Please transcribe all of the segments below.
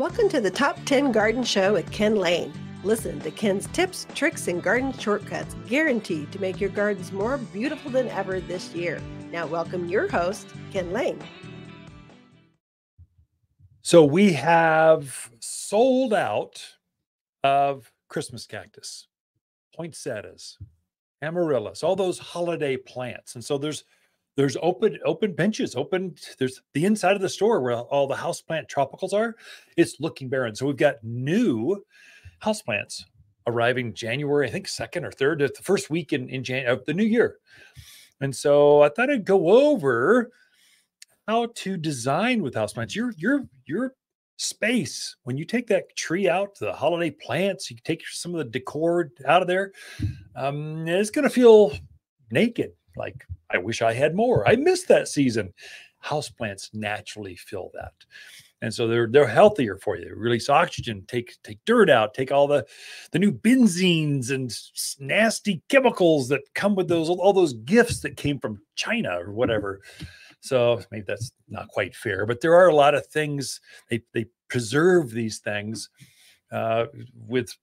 Welcome to the Top 10 Garden Show with Ken Lain. Listen to Ken's tips, tricks, and garden shortcuts guaranteed to make your gardens more beautiful than ever this year. Now, welcome your host, Ken Lain. So, we have sold out of Christmas cactus, poinsettias, amaryllis, all those holiday plants. And so there's there's open open benches open there's the inside of the store where all the houseplant tropicals are it's looking barren. So we've got new houseplants arriving january i think second or third the first week in, in Jan- of the new year. And so i thought i'd go over how to design with houseplants your your your space when you take that tree out the holiday plants you take some of the decor out of there um, it's going to feel naked like I wish I had more. I missed that season. Houseplants naturally fill that. And so they're they're healthier for you. They release oxygen, take take dirt out, take all the the new benzenes and nasty chemicals that come with those all those gifts that came from China or whatever. So maybe that's not quite fair, but there are a lot of things they they preserve these things uh, with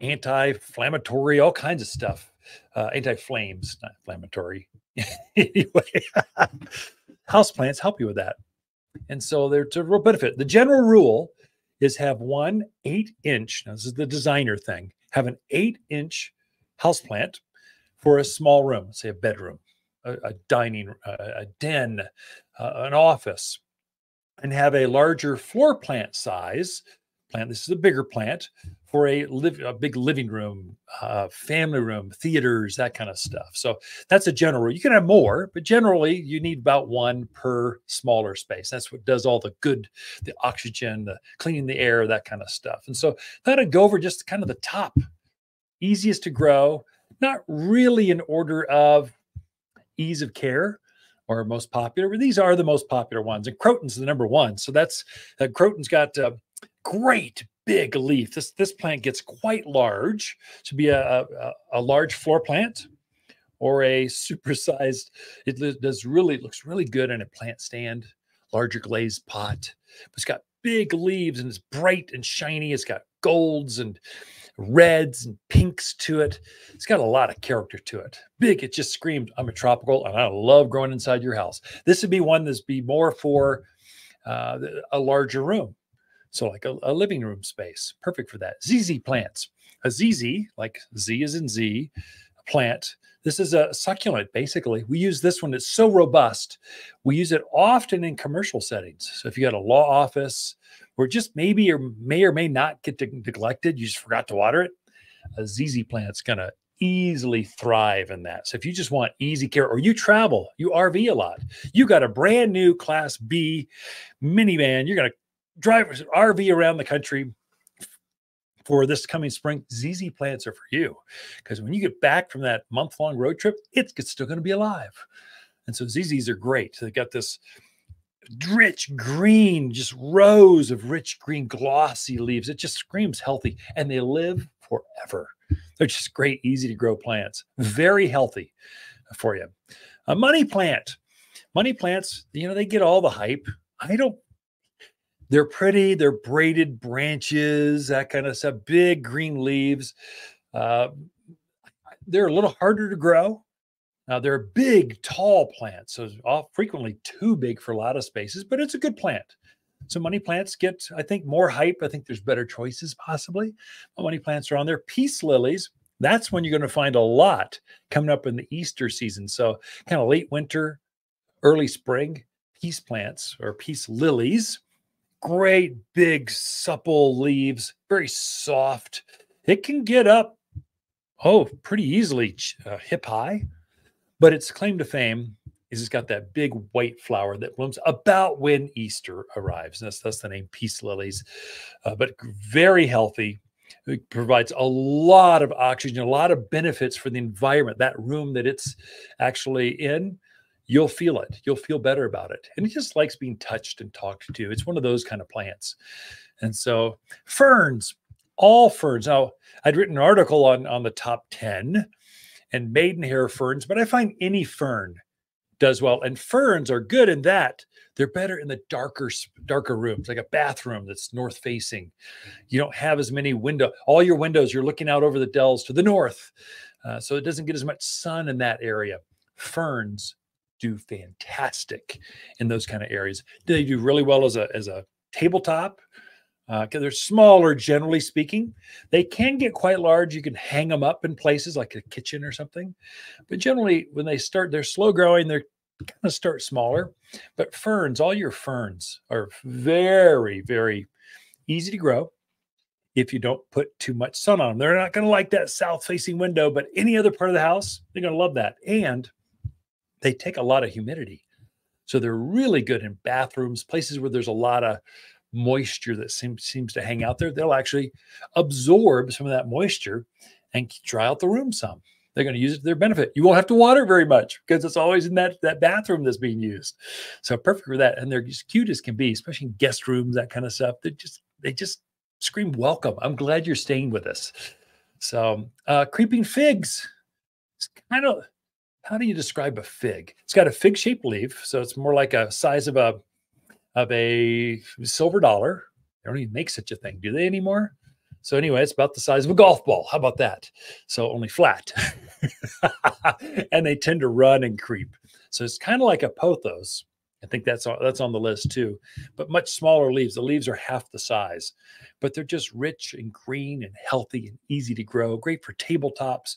anti-inflammatory, all kinds of stuff, uh, anti-flames, not inflammatory. anyway, houseplants help you with that. And so they're to real benefit. The general rule is have one eight inch, now this is the designer thing, have an eight inch houseplant for a small room, say a bedroom, a, a dining, a, a den, uh, an office, and have a larger floor plant size plant. This is a bigger plant for a, a big living room, uh, family room, theaters, that kind of stuff. So that's a general. You can have more, but generally you need about one per smaller space. That's what does all the good, the oxygen, the cleaning the air, that kind of stuff. And so that I'd go over just kind of the top, easiest to grow, not really in order of ease of care or most popular, but these are the most popular ones. And Croton's the number one. So that's uh, Croton's got uh, great big leaf. This this plant gets quite large to be a, a, a large floor plant or a supersized. It does really looks really good in a plant stand, larger glazed pot. It's got big leaves and it's bright and shiny. It's got golds and reds and pinks to it. It's got a lot of character to it. Big, it just screams, I'm a tropical and I love growing inside your house. This would be one that's be more for uh, a larger room. So like a, a living room space, perfect for that. ZZ plants, a ZZ, like Z is in Z, plant. This is a succulent, basically. We use this one, it's so robust. We use it often in commercial settings. So if you got a law office where just maybe or may or may not get neglected, you just forgot to water it, a ZZ plant's gonna easily thrive in that. So if you just want easy care or you travel, you RV a lot, you got a brand new class B minivan, you're going to drive RV around the country for this coming spring, ZZ plants are for you. Because when you get back from that month long road trip, it's, it's still going to be alive. And so ZZs are great. They got this rich green, just rows of rich green, glossy leaves. It just screams healthy and they live forever. They're just great, easy to grow plants, very healthy for you. A money plant. Money plants, you know, they get all the hype. I don't they're pretty, they're braided branches, that kind of stuff, big green leaves. Uh, they're a little harder to grow. Now they're big, tall plants, so frequently too big for a lot of spaces, but it's a good plant. So money plants get, I think, more hype. I think there's better choices possibly. But money plants are on there. Peace lilies, that's when you're going to find a lot coming up in the Easter season. So kind of late winter, early spring, peace plants or peace lilies great big supple leaves, very soft. It can get up, oh, pretty easily uh, hip high, but its claim to fame is it's got that big white flower that blooms about when Easter arrives. That's that's the name peace lilies, uh, but very healthy. It provides a lot of oxygen, a lot of benefits for the environment, that room that it's actually in you'll feel it. You'll feel better about it. And it just likes being touched and talked to. It's one of those kind of plants. And so ferns, all ferns. Now, I'd written an article on, on the top 10 and maidenhair ferns, but I find any fern does well. And ferns are good in that they're better in the darker darker rooms, like a bathroom that's north facing. You don't have as many window. All your windows, you're looking out over the dells to the north, uh, so it doesn't get as much sun in that area. Ferns do fantastic in those kind of areas. They do really well as a as a tabletop because uh, they're smaller generally speaking. They can get quite large. You can hang them up in places like a kitchen or something. But generally, when they start, they're slow growing. They're kind of start smaller. But ferns, all your ferns are very, very easy to grow if you don't put too much sun on them. They're not going to like that south facing window, but any other part of the house, they're going to love that. And they take a lot of humidity. So they're really good in bathrooms, places where there's a lot of moisture that seems seems to hang out there. They'll actually absorb some of that moisture and dry out the room some. They're going to use it to their benefit. You won't have to water very much because it's always in that, that bathroom that's being used. So perfect for that. And they're as cute as can be, especially in guest rooms, that kind of stuff. They just they just scream welcome. I'm glad you're staying with us. So uh, creeping figs. It's kind of how do you describe a fig? It's got a fig-shaped leaf, so it's more like a size of a of a silver dollar. They don't even make such a thing, do they anymore? So anyway, it's about the size of a golf ball. How about that? So only flat. and they tend to run and creep. So it's kind of like a pothos. I think that's on, that's on the list too, but much smaller leaves. The leaves are half the size, but they're just rich and green and healthy and easy to grow. Great for tabletops,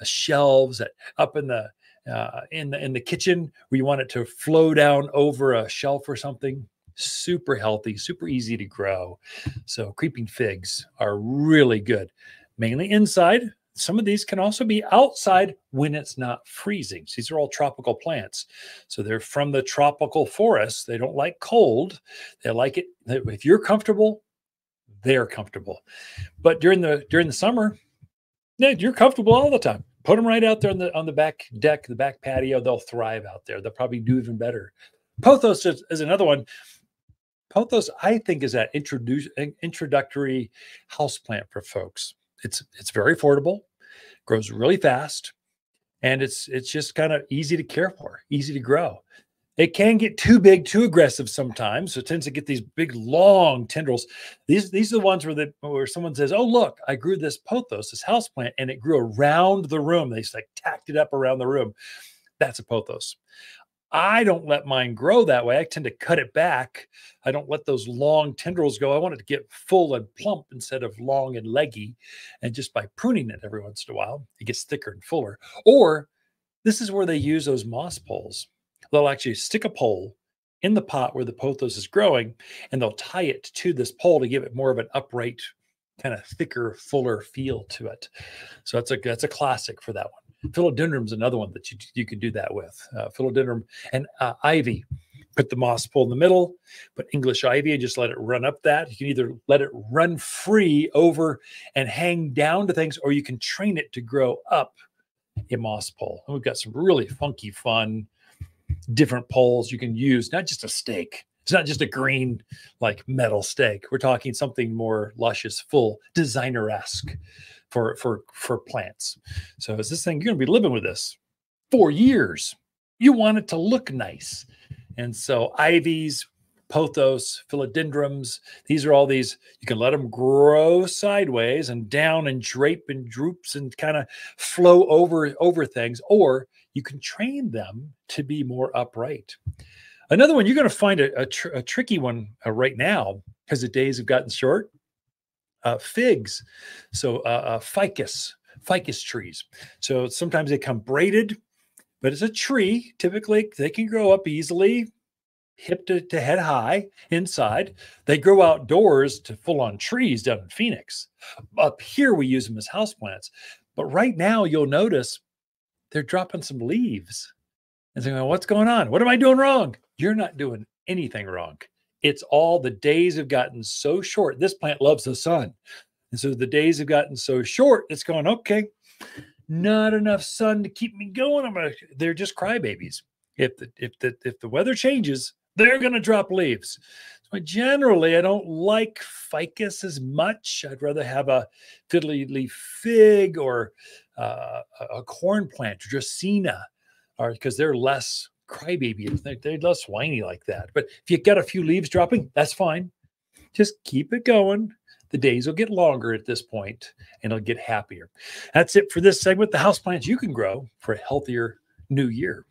uh, shelves at, up in the uh, in the in the kitchen where you want it to flow down over a shelf or something super healthy, super easy to grow. So creeping figs are really good, mainly inside. Some of these can also be outside when it's not freezing. So these are all tropical plants. So they're from the tropical forest. They don't like cold. They like it. If you're comfortable, they're comfortable. But during the during the summer, yeah, you're comfortable all the time. Put them right out there on the on the back deck, the back patio. They'll thrive out there. They'll probably do even better. Pothos is, is another one. Pothos, I think, is that introduce, introductory house plant for folks. It's it's very affordable, grows really fast, and it's it's just kind of easy to care for, easy to grow. It can get too big, too aggressive sometimes. So it tends to get these big, long tendrils. These these are the ones where the where someone says, "Oh, look, I grew this pothos, this house plant, and it grew around the room." They just like tacked it up around the room. That's a pothos. I don't let mine grow that way. I tend to cut it back. I don't let those long tendrils go. I want it to get full and plump instead of long and leggy. And just by pruning it every once in a while, it gets thicker and fuller. Or this is where they use those moss poles. They'll actually stick a pole in the pot where the pothos is growing and they'll tie it to this pole to give it more of an upright, kind of thicker, fuller feel to it. So that's a that's a classic for that one. Philodendron is another one that you, you could do that with. Uh, philodendron and uh, ivy. Put the moss pole in the middle, put English ivy and just let it run up that. You can either let it run free over and hang down to things, or you can train it to grow up a moss pole. And we've got some really funky, fun, different poles you can use, not just a stake. It's not just a green, like metal stake. We're talking something more luscious, full, designer esque for for for plants. So is this thing you're to be living with this for years? You want it to look nice, and so ivies, pothos, philodendrons. These are all these. You can let them grow sideways and down and drape and droops and kind of flow over over things, or you can train them to be more upright. Another one you're going to find a, a, tr- a tricky one uh, right now because the days have gotten short uh, figs, so uh, uh, ficus, ficus trees. So sometimes they come braided, but it's a tree. Typically, they can grow up easily, hip to, to head high inside. They grow outdoors to full on trees down in Phoenix. Up here, we use them as houseplants. But right now, you'll notice they're dropping some leaves and saying, well, What's going on? What am I doing wrong? You're not doing anything wrong. It's all the days have gotten so short. This plant loves the sun. And so the days have gotten so short, it's going, okay, not enough sun to keep me going. I'm gonna, they're just crybabies. If the if the if the weather changes, they're gonna drop leaves. So generally, I don't like ficus as much. I'd rather have a fiddly leaf fig or uh, a corn plant, Dracaena, or because they're less crybaby. They're, they're less whiny like that. But if you got a few leaves dropping, that's fine. Just keep it going. The days will get longer at this point and it'll get happier. That's it for this segment. The house plants you can grow for a healthier new year.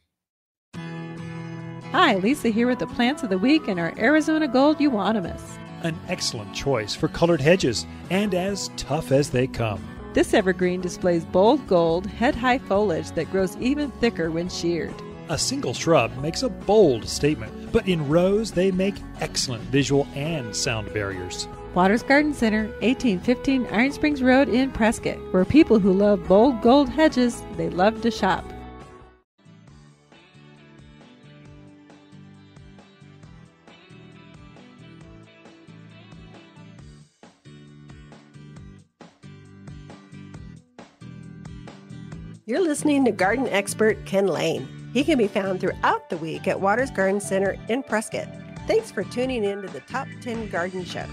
Hi, Lisa here with the plants of the week and our Arizona Gold Euonymus. An excellent choice for colored hedges and as tough as they come. This evergreen displays bold gold, head high foliage that grows even thicker when sheared. A single shrub makes a bold statement, but in rows they make excellent visual and sound barriers. Watters Garden Center, 1815 Iron Springs Road in Prescott, where people who love bold gold hedges, they love to shop. You're listening to garden expert Ken Lain. He can be found throughout the week at Watters Garden Center in Prescott. Thanks for tuning in to the Top 10 Garden Show.